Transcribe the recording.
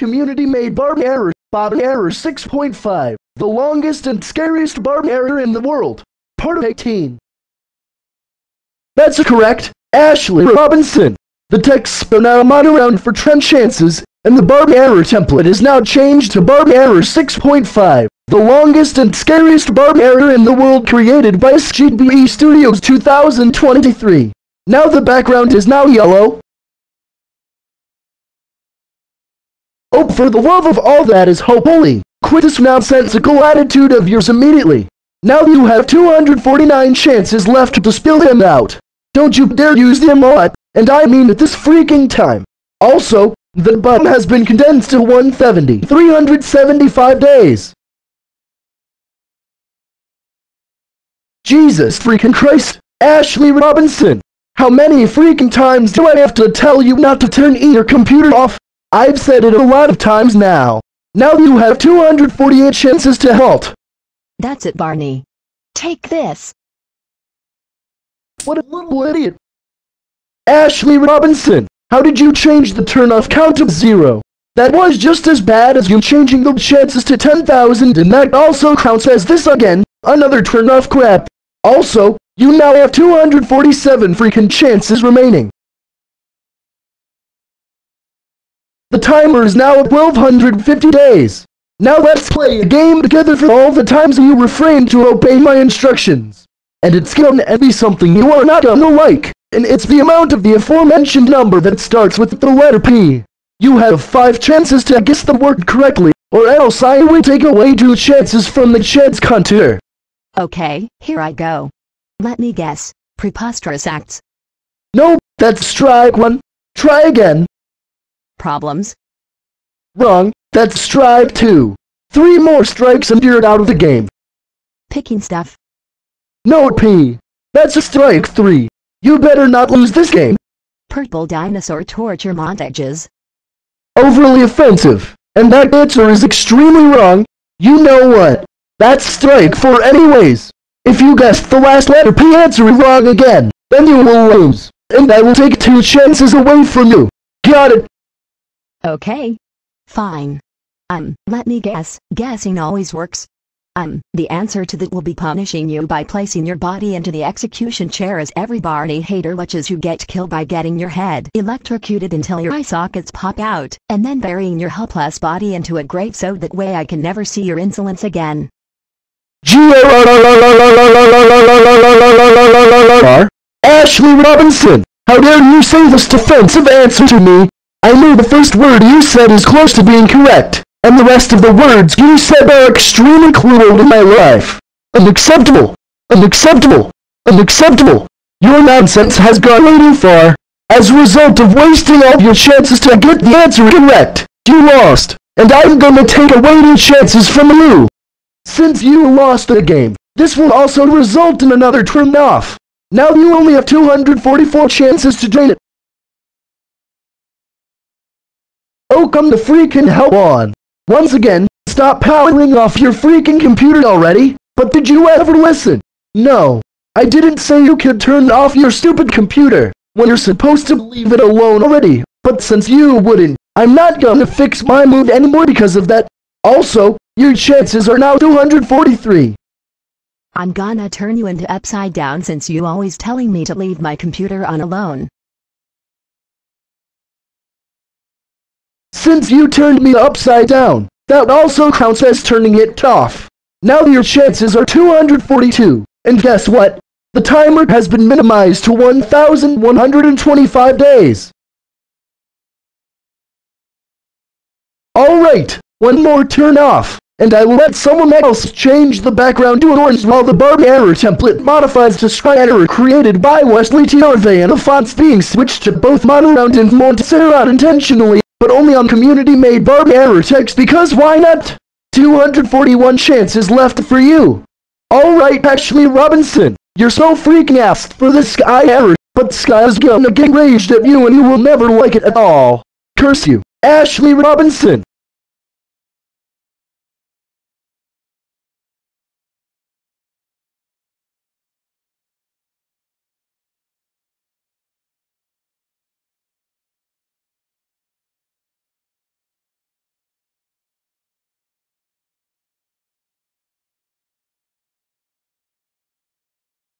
Community made Barney error, Barney error 6.5, the longest and scariest Barney error in the world. Part of 18. That's correct, Ashley Robinson. The texts are now Monoround for trend chances, and the Barney error template is now changed to Barney error 6.5, the longest and scariest Barney error in the world created by SGBE Studios 2023. Now the background is now yellow. Oh, for the love of all that is holy, quit this nonsensical attitude of yours immediately. Now you have 249 chances left to spill him out. Don't you dare use the up, and I mean at this freaking time. Also, the bum has been condensed to 170, 375 days. Jesus freaking Christ, Ashley Robinson. How many freaking times do I have to tell you not to turn your computer off? I've said it a lot of times now. Now you have 248 chances to halt. That's it, Barney. Take this. What a little idiot. Ashley Robinson, how did you change the turn-off count to zero? That was just as bad as you changing the chances to 10,000 and that also counts as this again, another turn-off crap. Also, you now have 247 freaking chances remaining. The timer is now at 1250 days. Now let's play a game together for all the times you refrained to obey my instructions. And it's gonna be something you are not gonna like, and it's the amount of the aforementioned number that starts with the letter P. You have 5 chances to guess the word correctly, or else I will take away 2 chances from the chance counter. Okay, here I go. Let me guess. Preposterous acts. No, that's strike 1. Try again. Problems. Wrong, that's strike 2. Three more strikes and you're out of the game. Picking stuff. No P. That's a strike 3. You better not lose this game. Purple dinosaur torture montages. Overly offensive. And that answer is extremely wrong. You know what? That's strike 4 anyways. If you guessed the last letter P answer wrong again, then you will lose. And I will take two chances away from you. Got it? Okay. Fine. Um, let me guess. Guessing always works. Um, the answer to that will be punishing you by placing your body into the execution chair as every Barney hater watches you get killed by getting your head electrocuted until your eye sockets pop out, and then burying your helpless body into a grate so that way I can never see your insolence again. Ashley Robinson, how dare you say this defensive answer to me? I know the first word you said is close to being correct, and the rest of the words you said are extremely cruel to my life. Unacceptable! Unacceptable! Unacceptable! Your nonsense has gone way too far. As a result of wasting all your chances to get the answer correct, you lost, and I'm gonna take away your chances from you. Since you lost the game, this will also result in another turn off. Now you only have 244 chances to drain it. Oh come the freaking hell on. Once again, stop powering off your freaking computer already. But did you ever listen? No. I didn't say you could turn off your stupid computer when you're supposed to leave it alone already. But since you wouldn't, I'm not gonna fix my mood anymore because of that. Also, your chances are now 243. I'm gonna turn you into upside down since you always telling me to leave my computer on alone. Since you turned me upside down, that also counts as turning it off. Now your chances are 242. And guess what? The timer has been minimized to 1,125 days. Alright, one more turn off, and I will let someone else change the background to orange while the Barney error template modifies to Sky error created by WesleyTRV and the fonts being switched to both Monoround and Montserrat intentionally, but only on community-made Barney error text because why not? 241 chances left for you. Alright Ashley Robinson, you're so freaking asked for the Sky error, but Sky is gonna get raged at you and you will never like it at all. Curse you, Ashley Robinson.